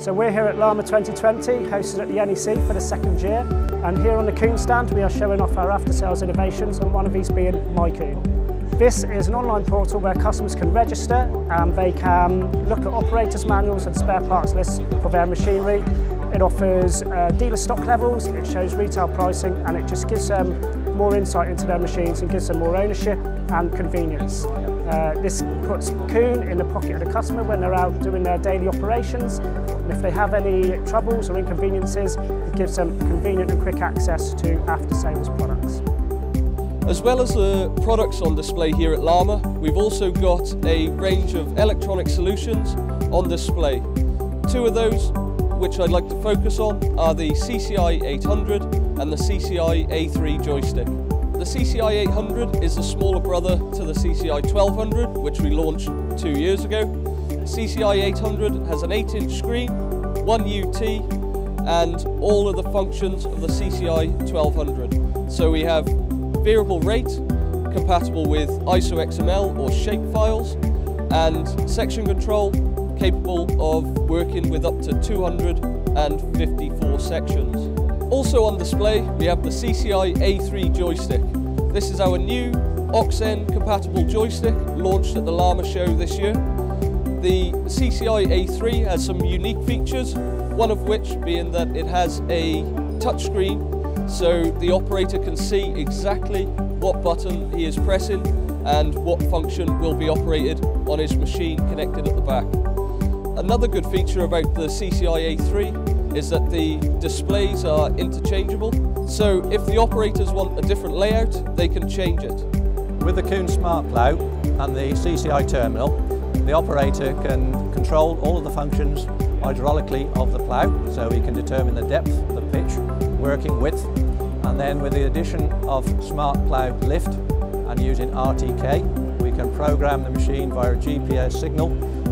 So we're here at Lamma 2020, hosted at the NEC for the second year. And here on the Kuhn stand, we are showing off our after-sales innovations, and one of these being MyKuhn. This is an online portal where customers can register and they can look at operators manuals and spare parts lists for their machinery. It offers uh, dealer stock levels, it shows retail pricing and it just gives them more insight into their machines and gives them more ownership and convenience. Uh, this puts Kuhn in the pocket of the customer when they're out doing their daily operations. And if they have any troubles or inconveniences, it gives them convenient and quick access to after-sales products. As well as the products on display here at Lamma, we've also got a range of electronic solutions on display. Two of those which I'd like to focus on are the CCI 800 and the CCI A3 joystick. The CCI 800 is the smaller brother to the CCI 1200, which we launched two years ago. CCI 800 has an 8-inch screen, one UT, and all of the functions of the CCI 1200. So we have variable rate, compatible with ISO XML or shape files, and section control, capable of working with up to 254 sections. Also on display, we have the CCI A3 joystick. This is our new aux compatible joystick launched at the Lamma show this year. The CCI A3 has some unique features, one of which being that it has a touchscreen so the operator can see exactly what button he is pressing and what function will be operated on his machine connected at the back. Another good feature about the CCI A3 is that the displays are interchangeable. So if the operators want a different layout, they can change it. With the Kuhn Smart Plough and the CCI terminal, the operator can control all of the functions hydraulically of the plough, so he can determine the depth, the pitch, working width, and then with the addition of Smart Plough Lift and using RTK, we can program the machine via a GPS signal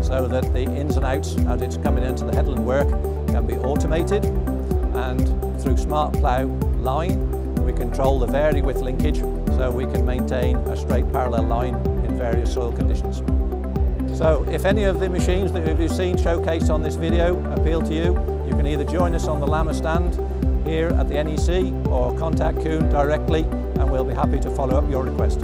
so that the ins and outs as it's coming into the headland work can be automated and through Smart Plough line we control the vary width linkage so we can maintain a straight parallel line in various soil conditions. So if any of the machines that you've seen showcased on this video appeal to you, you can either join us on the Lamma stand here at the NEC or contact Kuhn directly and we'll be happy to follow up your request.